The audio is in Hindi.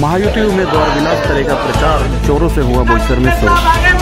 महायुति उम्मीदवार विलास करेगा प्रचार चोरों से हुआ बोईसर में शुरू